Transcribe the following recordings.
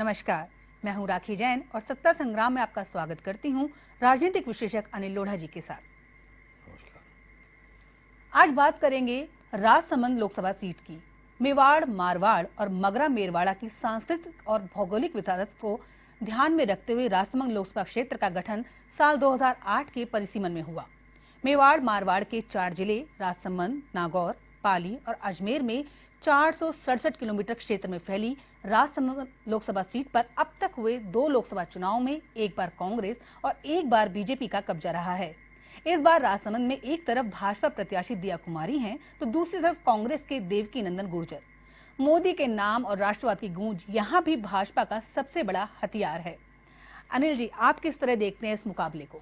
नमस्कार मैं हूँ राखी जैन और सत्ता संग्राम में आपका स्वागत करती हूँ राजनीतिक विशेषक अनिल लोढ़ा जी के साथ। आज बात करेंगे राजसमंद लोकसभा सीट की मेवाड़ मारवाड़ और मगरा मेरवाड़ा की सांस्कृतिक और भौगोलिक विरासत को ध्यान में रखते हुए राजसमंद लोकसभा क्षेत्र का गठन साल 2008 के परिसीमन में हुआ। मेवाड़ मारवाड़ के चार ज़िले राजसमंद नागौर पाली और अजमेर में चार सौ सड़सठ किलोमीटर क्षेत्र में फैली राजसमंद लोकसभा सीट पर अब तक हुए दो लोकसभा चुनाव में एक बार कांग्रेस और एक बार बीजेपी का कब्जा रहा है। इस बार राजसमंद में एक तरफ़ भाजपा प्रत्याशी दिया कुमारी हैं तो दूसरी तरफ़ कांग्रेस के देवकी नंदन गुर्जर। मोदी के नाम और राष्ट्रवाद की गूंज यहाँ भी भाजपा का सबसे बड़ा हथियार है। अनिल जी, आप किस तरह देखते हैं इस मुकाबले को?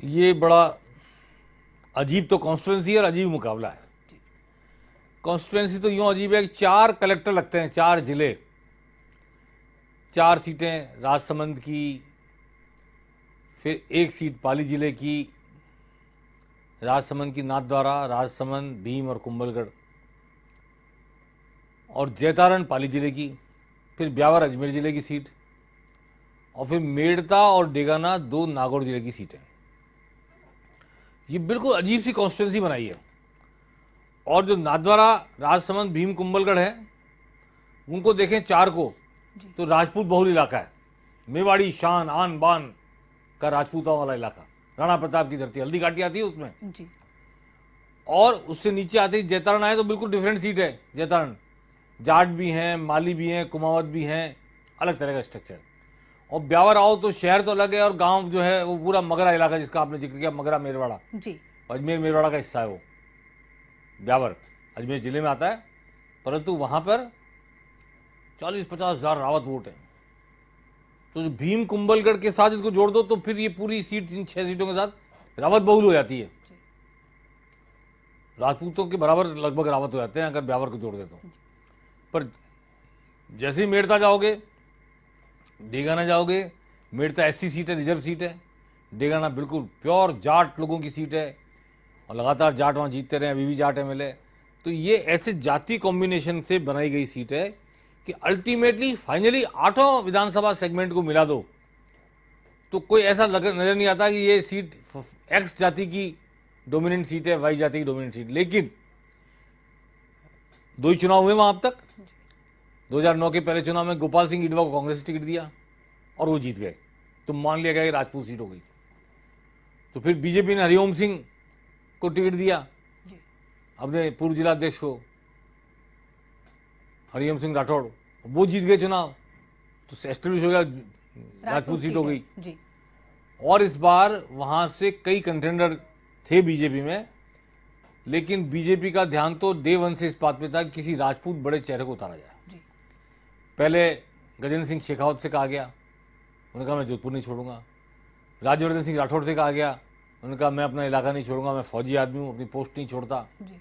ये बड़ा अजीब तो कॉन्स्टिट्युएंसी और अजीब मुकाबला है। कॉन्स्टिट्युएंसी तो यूँ अजीब है कि चार कलेक्टर लगते हैं, चार ज़िले। चार सीटें राजसमंद की, फिर एक सीट पाली ज़िले की, राजसमंद की नाथद्वारा, राजसमंद, भीम और कुंभलगढ़। और जैतारण पाली ज़िले की, फिर ब्यावर अजमेर ज़िले की सीट, और फिर मेड़ता और डेगाना दो नागौर ज़िले की सीटें। ये बिल्कुल अजीब सी कॉन्स्टिट्यूंसी बनाई है। और जो नादवारा राजसमंद भीम कुंभलगढ़ है उनको देखें चार को तो राजपूत बहुल इलाका है। मेवाड़ी शान आन बान का राजपूताओं वाला इलाका। राणा प्रताप की धरती हल्दी घाटी आती है उसमें। जी। और उससे नीचे आते ही जैतारण आए तो बिल्कुल डिफरेंट सीट है जैतारण। जाट भी हैं माली भी हैं कुमावत भी हैं अलग तरह का स्ट्रक्चर और ब्यावर आओ तो शहर तो अलग है और गाँव जो है वो पूरा मगरा इलाका जिसका आपने ज़िक्र किया मगरा मेरवाड़ा। जी। अजमेर मेरवाड़ा का हिस्सा है वो। ब्यावर अजमेर ज़िले में आता है परंतु वहाँ पर चालीस पचास हज़ार रावत वोट है। तो जो भीम कुंभलगढ़ के साथ इसको जोड़ दो तो फिर ये पूरी सीट इन छह सीटों के साथ रावत बहुल हो जाती है। राजपूतों के बराबर लगभग रावत हो जाते हैं अगर ब्यावर को जोड़ दे तो। पर जैसे ही मेड़ता जाओगे डेगाना जाओगे मेड़ता एससी सीट है, रिज़र्व सीट है। डेगाना बिल्कुल प्योर जाट लोगों की सीट है और लगातार जाट वहाँ जीतते रहे, अभी भी जाट एमएलए तो ये ऐसे जाति कॉम्बिनेशन से बनाई गई सीट है कि अल्टीमेटली फाइनली आठों विधानसभा सेगमेंट को मिला दो। तो कोई ऐसा लग, नज़र नहीं आता कि ये सीट एक्स जाति की डोमिनेंट सीट है वाई जाति की डोमिनेंट सीट। लेकिन, दो ही चुनाव हुए वहाँ अब तक। 2009 के पहले चुनाव में गोपाल सिंह इडवा को कांग्रेस टिकट दिया और वो जीत गए। तो मान लिया गया कि राजपूत सीट हो गई। तो फिर बीजेपी ने हरिओम सिंह को टिकट दिया। अपने पूर्व जिला अध्यक्ष को। हरिओम सिंह राठौड़ वो जीत गए चुनाव। तो एस्टेब्लिश हो गया राजपूत सीट हो गई। जी। और इस बार वहाँ से कई कंटेंडर थे बीजेपी में लेकिन बीजेपी का ध्यान तो डे वन से इस बात पे था कि किसी राजपूत बड़े चेहरे को उतारा जाए। पहले गजेंद्र सिंह शेखावत से कहा गया। उन्होंने कहा मैं जोधपुर नहीं छोड़ूँगा। राज्यवर्धन सिंह राठौड़ से कहा गया। उन्होंने कहा मैं अपना इलाका नहीं छोड़ूँगा मैं फौजी आदमी हूँ अपनी पोस्ट नहीं छोड़ता। जी।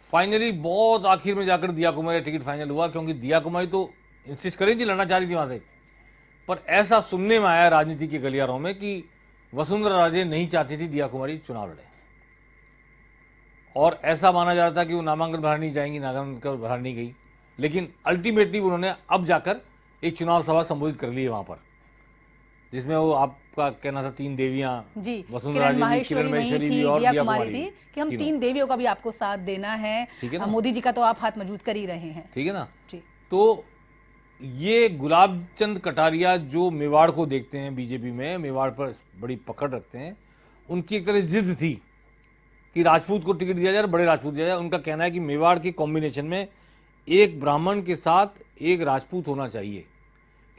फाइनली बहुत आखिर में जाकर दिया कुमारी टिकट फाइनल हुआ क्योंकि दिया कुमारी तो इंसिस्ट करी थी लड़ना चाह रही थी वहाँ से। पर ऐसा सुनने में आया राजनीति के गलियारों में कि वसुंधरा राजे नहीं चाहती थी दिया कुमारी चुनाव लड़े। और ऐसा माना जा रहा था कि वो नामांकन भरा नहीं जाएँगी नामांकन भरा नहीं गई। लेकिन अल्टीमेटली उन्होंने अब जाकर एक चुनाव सभा संबोधित कर ली है वहाँ पर जिसमें वो आपका कहना था तीन देवियाँ जी वसुंधरा किरण माहेश्वरी भी और दिया कुमारी थी कि हम तीन। देवियों का भी आपको साथ देना है। ठीक है ना? मोदी जी का तो आप हाथ मज़बूत कर ही रहे हैं। ठीक है ना? जी। तो ये गुलाब चंद कटारिया जो मेवाड़ को देखते हैं बीजेपी में मेवाड़ पर बड़ी पकड़ रखते हैं उनकी एक तरह जिद थी कि राजपूत को टिकट दिया जाए बड़े राजपूत दिया जाए। उनका कहना है कि मेवाड़ के कॉम्बिनेशन में एक ब्राह्मण के साथ एक राजपूत होना चाहिए,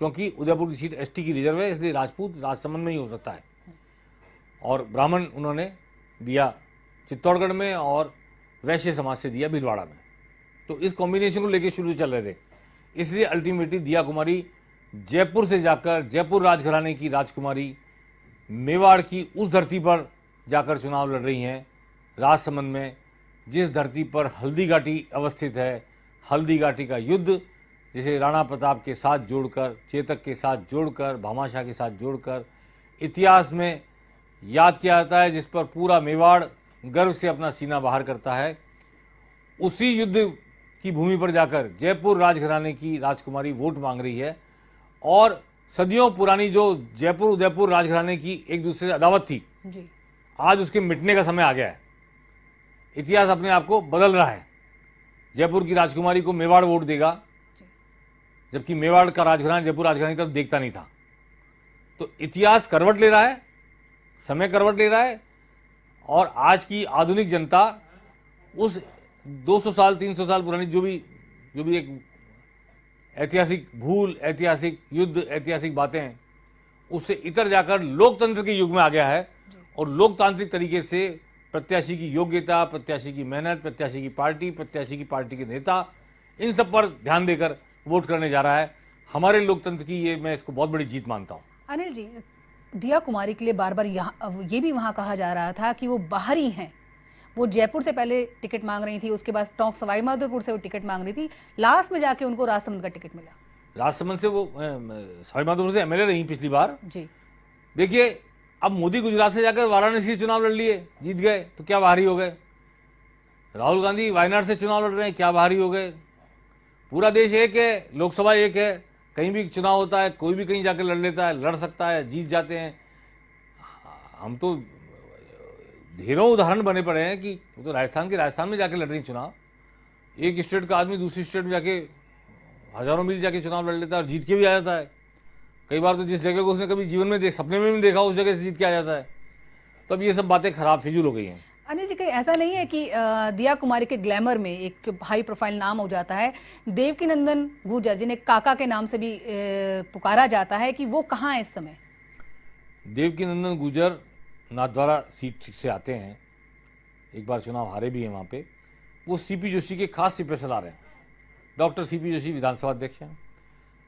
क्योंकि उदयपुर की सीट एसटी की रिज़र्व है, इसलिए राजपूत राजसमंद में ही हो सकता है। और ब्राह्मण उन्होंने दिया चित्तौड़गढ़ में और वैश्य समाज से दिया भीलवाड़ा में। तो इस कॉम्बिनेशन को लेकर शुरू से चल रहे थे। इसलिए अल्टीमेटली दिया कुमारी जयपुर से जाकर, जयपुर राजघराने की राजकुमारी मेवाड़ की उस धरती पर जाकर चुनाव लड़ रही हैं। राजसमंद में जिस धरती पर हल्दी घाटी अवस्थित है हल्दी घाटी का युद्ध जिसे राणा प्रताप के साथ जोड़कर चेतक के साथ जोड़कर भामाशाह के साथ जोड़कर इतिहास में याद किया जाता है जिस पर पूरा मेवाड़ गर्व से अपना सीना बाहर करता है। उसी युद्ध की भूमि पर जाकर जयपुर राजघराने की राजकुमारी वोट मांग रही है और सदियों पुरानी जो जयपुर उदयपुर राजघराने की एक दूसरे से अदावत थी जी। आज उसके मिटने का समय आ गया है। इतिहास अपने आप को बदल रहा है। जयपुर की राजकुमारी को मेवाड़ वोट देगा जबकि मेवाड़ का राजघराना जयपुर राजघराने की तरफ़ देखता नहीं था। तो इतिहास करवट ले रहा है समय करवट ले रहा है और आज की आधुनिक जनता उस 200 साल 300 साल पुरानी जो भी जो भी एक ऐतिहासिक भूल ऐतिहासिक युद्ध ऐतिहासिक बातें हैं उससे इतर जाकर लोकतंत्र के युग में आ गया है और लोकतांत्रिक तरीके से प्रत्याशी की योग्यता प्रत्याशी की मेहनत प्रत्याशी की पार्टी प्रत्याशी की पार्टी के नेता इन सब पर ध्यान देकर वोट करने जा रहा है। हमारे लोकतंत्र की ये मैं इसको बहुत बड़ी जीत मानता हूँ। अनिल जी दिया कुमारी के लिए बार बार यहाँ ये भी वहाँ कहा जा रहा था कि वो बाहरी हैं वो जयपुर से पहले टिकट मांग रही थी उसके बाद टोंक सवाई माधोपुर से वो टिकट मांग रही थी। लास्ट में जाके उनको राजसमंद का टिकट मिला। राजसमंद से वो सवाई माधोपुर से एमएलए रही पिछली बार। जी। देखिए अब मोदी गुजरात से जाकर वाराणसी चुनाव लड़ लिए, जीत गए तो क्या बाहरी हो गए? राहुल गांधी वायनाड से चुनाव लड़ रहे हैं, क्या बाहरी हो गए? पूरा देश एक है, लोकसभा एक है, कहीं भी चुनाव होता है, कोई भी कहीं जाकर लड़ लेता है, लड़ सकता है, जीत जाते हैं। हम तो ढेरों उदाहरण बने पड़े हैं कि वो तो राजस्थान के राजस्थान में जाके लड़ रही चुनाव। एक स्टेट का आदमी दूसरी स्टेट में जाके हज़ारों मील जाके चुनाव लड़ लेता है और जीत के भी आ जाता है। कई बार तो जिस जगह को उसने कभी जीवन में देख सपने में भी देखा उस जगह से जीत के आ जाता है। तो अब ये सब बातें खराब फिजूल हो गई हैं। अनिल जी कहीं ऐसा नहीं है कि दिया कुमारी के ग्लैमर में एक हाई प्रोफ़ाइल नाम हो जाता है। देवकी नंदन गुर्जर जिन्हें काका के नाम से भी पुकारा जाता है कि वो कहाँ है इस समय? देवकी नंदन गुर्जर नाथद्वारा सीट से आते हैं। एक बार चुनाव हारे भी हैं वहाँ पे। वो सीपी जोशी के खास सिपे से ला रहे हैं। डॉक्टर सीपी जोशी विधानसभा अध्यक्ष हैं।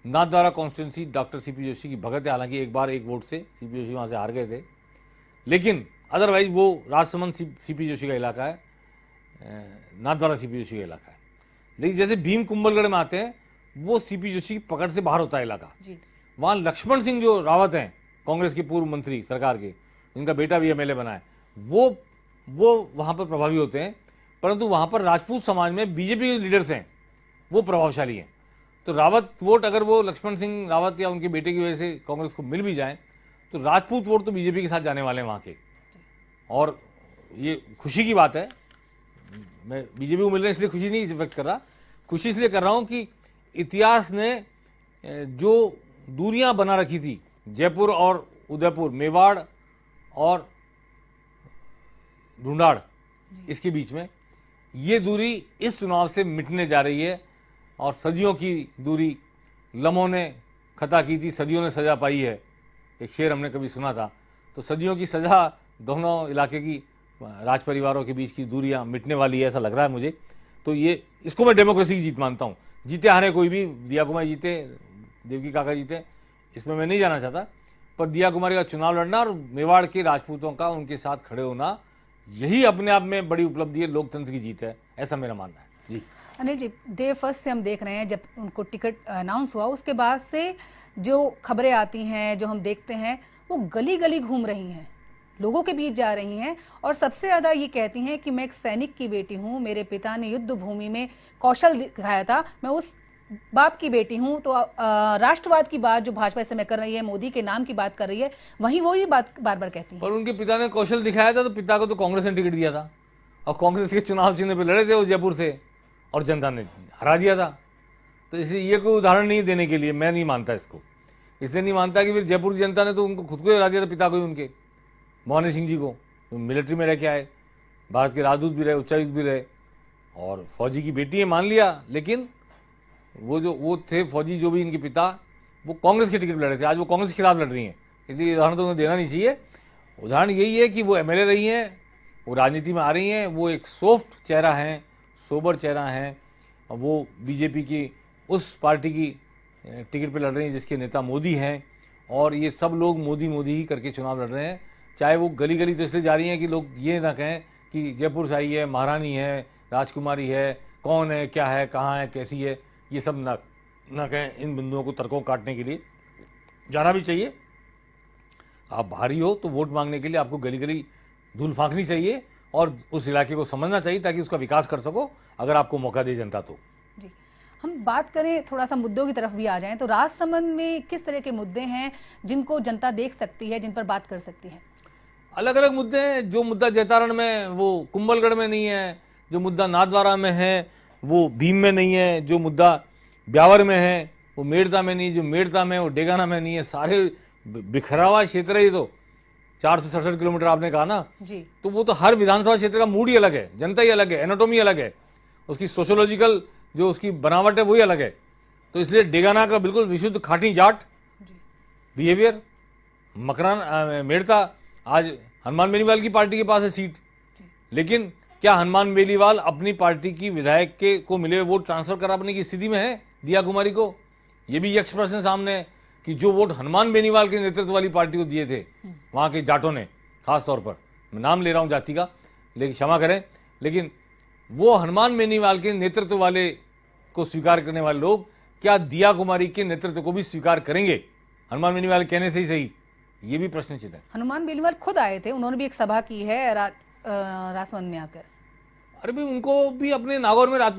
Nathdwara constituency doctor CP Joshi की भगत है। हालाँकि एक बार एक वोट से सीपी जोशी वहाँ से हार गए थे। लेकिन अदरवाइज़ वो राजसमंद सीपी जोशी का इलाका है। नाथद्वारा सीपी जोशी का इलाका है। लेकिन जैसे भीम कुंभलगढ़ में आते हैं वो सीपी जोशी की पकड़ से बाहर होता है इलाका। वहाँ लक्ष्मण सिंह जो रावत हैं कांग्रेस के पूर्व मंत्री सरकार के जिनका बेटा भी एमएलए बना है। वो वो वहाँ पर प्रभावी होते हैं परंतु वहाँ पर राजपूत समाज में बीजेपी के लीडर्स हैं वो प्रभावशाली हैं। तो रावत वोट अगर वो लक्ष्मण सिंह रावत या उनके बेटे की वजह से कांग्रेस को मिल भी जाए तो राजपूत वोट तो बीजेपी के साथ जाने वाले हैं वहाँ के। और ये खुशी की बात है मैं बीजेपी को मिल रहे इसलिए खुशी नहीं व्यक्त कर रहा खुशी इसलिए कर रहा हूँ कि इतिहास ने जो दूरियाँ बना रखी थी जयपुर और उदयपुर मेवाड़ और ढूंढाड़ इसके बीच में ये दूरी इस चुनाव से मिटने जा रही है। और सदियों की दूरी लम्हों ने खता की थी, सदियों ने सजा पाई है। एक शेर हमने कभी सुना था। तो सदियों की सजा दोनों इलाके की, राज परिवारों के बीच की दूरियाँ मिटने वाली है, ऐसा लग रहा है मुझे। तो ये, इसको मैं डेमोक्रेसी की जीत मानता हूँ। जीते हारे कोई भी दिया कुमारी जीते, देवकी काका जीते, इसमें मैं नहीं जाना चाहता। पर दिया कुमारी का चुनाव लड़ना और मेवाड़ के राजपूतों का, उनके साथ खड़े होना, यही अपने आप में बड़ी उपलब्धि है, लोकतंत्र की जीत है, ऐसा मेरा मानना है। जी। अनिल जी, डे फ़र्स्ट से हम देख रहे हैं जब उनको टिकट अनाउंस हुआ, उसके बाद से जो खबरें आती हैं, जो हम देखते हैं, वो गली गली घूम रही हैं, लोगों के बीच जा रही हैं और सबसे ज़्यादा ये कहती हैं कि मैं एक सैनिक की बेटी हूँ, मेरे पिता ने युद्ध भूमि में कौशल दिखाया था, मैं उस बाप की बेटी हूँ तो राष्ट्रवाद की बात जो भाजपा इस समय कर रही है, मोदी के नाम की बात कर रही है, वहीं वो ही बात बार बार कहती है। और उनके पिता ने कौशल दिखाया था तो पिता को तो कांग्रेस ने टिकट दिया था, और कांग्रेस के चुनाव चिन्ह पे लड़े थे वो जयपुर से। और जनता ने हरा दिया था। तो इसलिए ये कोई उदाहरण नहीं देने के लिए, मैं नहीं मानता इसको। इसलिए नहीं मानता कि फिर जयपुर की जनता ने तो उनको खुद को ही हरा दिया था, पिता को ही उनके। मोहन सिंह जी को तो मिलिट्री में रह के आए। भारत के राजदूत भी रहे, उच्चायुक्त भी रहे। और फौजी की बेटी है, मान लिया, लेकिन वो जो, वो थे फौजी, जो भी इनके पिता, वो कांग्रेस के टिकट लड़ रहे थे। आज वो कांग्रेस के खिलाफ लड़ रही हैं। इसलिए उदाहरण तो उन्हें देना नहीं चाहिए। उदाहरण यही है कि वो एमएलए रही हैं, वो राजनीति में आ रही हैं, वो एक सॉफ्ट चेहरा हैं। सोबर चेहरा हैं वो बीजेपी की, उस पार्टी की टिकट पे लड़ रही हैं जिसके नेता मोदी हैं, और ये सब लोग मोदी मोदी ही करके चुनाव लड़ रहे हैं। चाहे वो गली गली तो इसलिए जा रही हैं कि लोग ये ना कहें कि जयपुर से आई है, महारानी है, राजकुमारी है, कौन है, क्या है, कहाँ है, कैसी है, ये सब ना ना कहें इन बिंदुओं को तर्कों काटने के लिए। जाना भी चाहिए। आप भारी हो तो वोट मांगने के लिए आपको गली गली धूल फांकनी चाहिए और उस इलाके को समझना चाहिए ताकि उसका विकास कर सको अगर आपको मौका दे जनता तो। जी। हम बात करें थोड़ा सा मुद्दों की तरफ़ भी आ जाएँ तो राजसमंद में किस तरह के मुद्दे हैं जिनको जनता देख सकती है जिन पर बात कर सकती है? अलग अलग मुद्दे हैं। जो मुद्दा जैतारण में वो कुंभलगढ़ में नहीं है। जो मुद्दा नादवारा में है वो भीम में नहीं है। जो मुद्दा ब्यावर में है वो मेड़ता में नहीं। जो मेड़ता में वो डेगाना में नहीं है सारे बिखरा हुआ क्षेत्र ही तो। चार सौ सड़सठ किलोमीटर आपने कहा ना जी। तो वो तो हर विधानसभा क्षेत्र का मूड ही अलग है जनता ही अलग है एनाटोमी अलग है उसकी सोशोलॉजिकल जो उसकी बनावट है वही अलग है। तो इसलिए डेगाना का बिल्कुल विशुद्ध खाटी जाट बिहेवियर मकरान मेड़ता आज हनुमान बेनीवाल की पार्टी के पास है सीट लेकिन क्या हनुमान बेनीवाल अपनी पार्टी की विधायक के को मिले वोट ट्रांसफ़र कराने की स्थिति में है दिया कुमारी को? ये भी यक्ष प्रश्न सामने है। कि जो वोट हनुमान बेनीवाल के नेतृत्व वाली पार्टी को दिए थे वहाँ के जाटों ने खास तौर पर। मैं नाम ले रहा हूँ जाति का लेकिन क्षमा करें। लेकिन वो हनुमान बेनीवाल के नेतृत्व वाले को स्वीकार करने वाले लोग क्या दिया कुमारी के नेतृत्व को भी स्वीकार करेंगे? हनुमान बेनीवाल कहने से ही सही। ये भी प्रश्न प्रश्नचित है। हनुमान बेनीवाल खुद आए थे उन्होंने भी एक सभा की है रा, राजसमंद में आकर। अरे भाई उनको भी अपने नागौर में राज,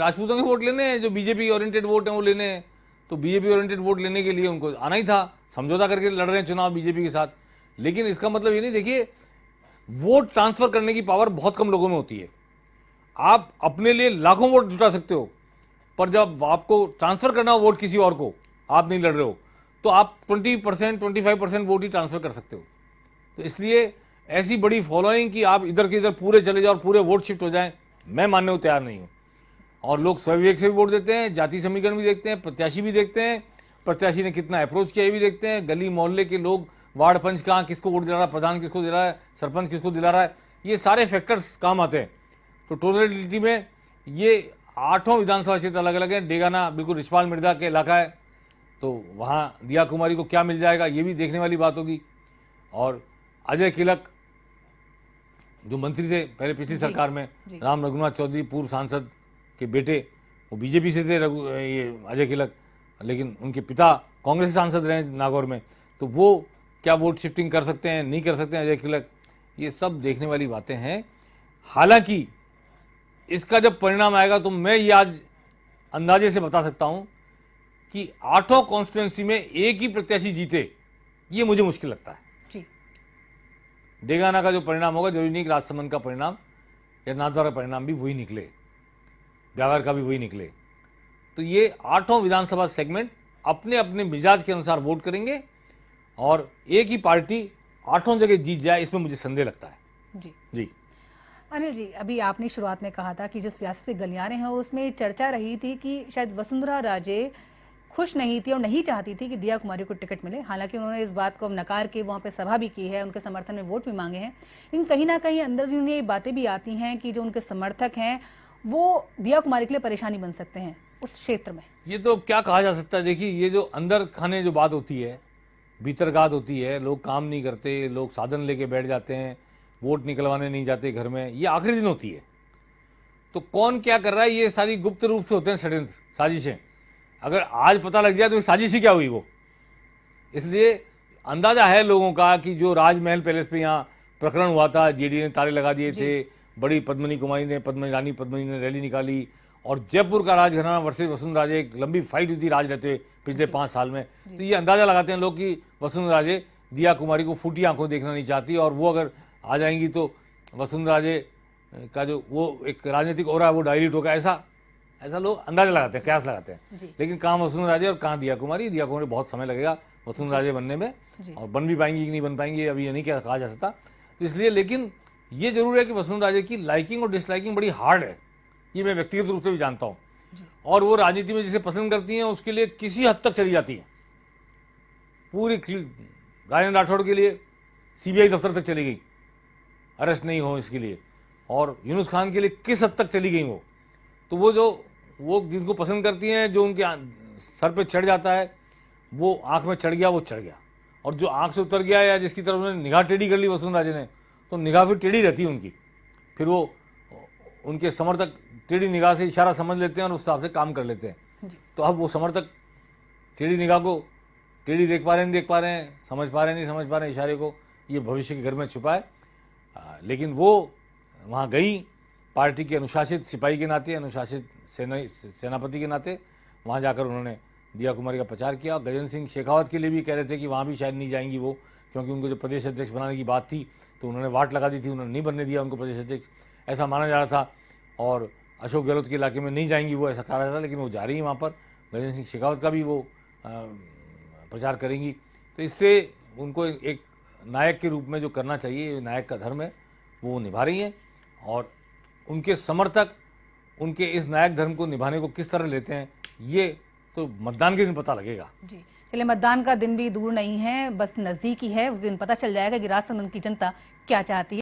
राजपूतों के वोट लेने हैं जो बीजेपी ओरिएंटेड वोट हैं वो लेने हैं। तो बीजेपी ओरिएंटेड वोट लेने के लिए उनको आना ही था। समझौता करके लड़ रहे हैं चुनाव बीजेपी के साथ। लेकिन इसका मतलब ये नहीं, देखिए वोट ट्रांसफ़र करने की पावर बहुत कम लोगों में होती है। आप अपने लिए लाखों वोट जुटा सकते हो, पर जब आपको ट्रांसफ़र करना हो वोट किसी और को, आप नहीं लड़ रहे हो तो आप 20 परसेंट ट्वेंटी परसेंट वोट ही ट्रांसफ़र कर सकते हो। तो इसलिए ऐसी बड़ी फॉलोइंग कि आप इधर के इधर पूरे चले जाओ और पूरे वोट शिफ्ट हो जाएँ, मैं मानने को तैयार नहीं हूँ। और लोग स्वविवेक से भी वोट देते हैं जाति समीकरण भी देखते हैं प्रत्याशी भी देखते हैं। प्रत्याशी ने कितना अप्रोच किया ये भी देखते हैं। गली मोहल्ले के लोग वार्ड पंच कहाँ किसको वोट दिला रहा है प्रधान किसको दिला रहा है सरपंच किसको दिला रहा है ये सारे फैक्टर्स काम आते हैं। तो टोटलिटी में ये आठों विधानसभा क्षेत्र अलग अलग हैं। डेगाना बिल्कुल रिछपाल मिर्ज़ा के इलाका है तो वहाँ दिया कुमारी को क्या मिल जाएगा ये भी देखने वाली बात होगी। और अजय किलक जो मंत्री थे पहले पिछली सरकार में राम रघुनाथ चौधरी पूर्व सांसद के बेटे वो बीजेपी से थे रघु ये अजय किलक लेकिन उनके पिता कांग्रेस सांसद रहे नागौर में तो वो क्या वोट शिफ्टिंग कर सकते हैं नहीं कर सकते हैं अजय किलक ये सब देखने वाली बातें हैं। हालाँकि इसका जब परिणाम आएगा तो मैं ये आज अंदाजे से बता सकता हूँ कि आठों कॉन्स्टिट्युएंसी में एक ही प्रत्याशी जीते ये मुझे मुश्किल लगता है। जी। डेगाना का जो परिणाम होगा ज़रूरी नहीं कि राजसमंद का परिणाम या नाथद्वारा परिणाम भी वही निकले। ब्यावर का भी वही निकले। तो ये आठों विधानसभा सेगमेंट अपने अपने मिजाज के अनुसार वोट करेंगे और एक ही पार्टी आठों जगह जीत जाए इसमें मुझे संदेह लगता है। जी। जी। अनिल जी अभी आपने शुरुआत में कहा था कि जो सियासती गलियारे हैं उसमें चर्चा रही थी कि शायद वसुंधरा राजे खुश नहीं थी और नहीं चाहती थी कि दिया कुमारी को टिकट मिले। हालाँकि उन्होंने इस बात को अब नकार के वहाँ पे सभा भी की है उनके समर्थन में वोट भी मांगे हैं। लेकिन कहीं ना कहीं अंदर जी उन्हें ये बातें भी आती हैं कि जो उनके समर्थक हैं वो दिया कुमारी के लिए परेशानी बन सकते हैं उस क्षेत्र में। ये तो क्या कहा जा सकता है? देखिए, ये जो अंदर खाने जो बात होती है भीतरगात होती है, लोग काम नहीं करते, लोग साधन लेके बैठ जाते हैं, वोट निकलवाने नहीं जाते घर में, ये आखिरी दिन होती है। तो कौन क्या कर रहा है? ये सारी गुप्त रूप से होते हैं षड्यंत्र साजिशें। अगर आज पता लग जाए तो साजिश ही क्या हुई वो? इसलिए अंदाज़ा है लोगों का कि जो राजमहल पैलेस पे यहाँ प्रकरण हुआ था जेडी ने ताले लगा दिए थे बड़ी पद्मनी कुमारी ने पद्मनी रानी पद्मनी ने रैली निकाली और जयपुर का राजघराना वर्सेज वसुंधरा राजे एक लंबी फाइट हुई थी राज रहते हुए पिछले पाँच साल में। तो ये अंदाज़ा लगाते हैं लोग कि वसुंधरा राजे दिया कुमारी को फूटी आँखों देखना नहीं चाहती और वो अगर आ जाएँगी तो वसुंधरा राजे का जो वो एक राजनीतिक और है वो डायल्यूट होगा ऐसा ऐसा लोग अंदाज़ा लगाते हैं कयास लगाते हैं। लेकिन कहाँ वसुंधरा राजे और कहाँ दिया कुमारी दिया कुमारी बहुत समय लगेगा वसुंधरा राजे बनने में और बन भी पाएँगी कि नहीं बन पाएँगी अभी ये नहीं कहा जा सकता। तो इसलिए लेकिन ये ज़रूर है कि वसुंधरा राजे की लाइकिंग और डिसलाइकिंग बड़ी हार्ड है। ये मैं व्यक्तिगत रूप से भी जानता हूँ। और वो राजनीति में जिसे पसंद करती हैं उसके लिए किसी हद तक चली जाती हैं। पूरी राजेंद्र राठौड़ के लिए सीबीआई दफ्तर तक चली गई। अरेस्ट नहीं हो इसके लिए। और यूनुस खान के लिए किस हद तक चली गई वो? तो वो जो वो जिनको पसंद करती हैं जो उनके सर पे चढ़ जाता है वो आँख में चढ़ गया वो चढ़ गया। और जो आँख से उतर गया या जिसकी तरफ़ उन्होंने निगाह टेढ़ी कर ली वसुंधरा राजे ने तो निगाह फिर टेढ़ी रहती है उनकी। फिर वो उनके समर्थक टेढ़ी निगाह से इशारा समझ लेते हैं और उस हिसाब से काम कर लेते हैं। तो अब वो समर्थक टेढ़ी निगाह को टेढ़ी देख पा रहे हैं नहीं देख पा रहे हैं समझ पा रहे नहीं समझ पा रहे हैं इशारे को ये भविष्य के घर में छुपा है। आ, लेकिन वो वहाँ गई पार्टी के अनुशासित सिपाही के नाते अनुशासित सेना सेनापति के नाते वहाँ जाकर उन्होंने दिया कुमारी का प्रचार किया। और गजेंद्र सिंह शेखावत के लिए भी कह रहे थे कि वहाँ भी शायद नहीं जाएँगी वो। क्योंकि उनको जो प्रदेश अध्यक्ष बनाने की बात थी तो उन्होंने वाट लगा दी थी, उन्होंने नहीं बनने दिया उनको प्रदेश अध्यक्ष। ऐसा माना जा रहा था। और अशोक गहलोत के इलाके में नहीं जाएँगी वो, ऐसा कहा रहा था, लेकिन वो जा रही हैं वहाँ पर। गजेंद्र सिंह शेखावत का भी वो प्रचार करेंगी। तो इससे उनको एक नायक के रूप में जो करना चाहिए नायक का धर्म है, वो निभा रही हैं। और उनके समर्थक, उनके इस नायक धर्म को निभाने को किस तरह लेते हैं, ये तो मतदान के दिन पता लगेगा। जी, चलिए, मतदान का दिन भी दूर नहीं है, बस नज़दीक ही है। उस दिन पता चल जाएगा कि राजसमंद की जनता क्या चाहती है।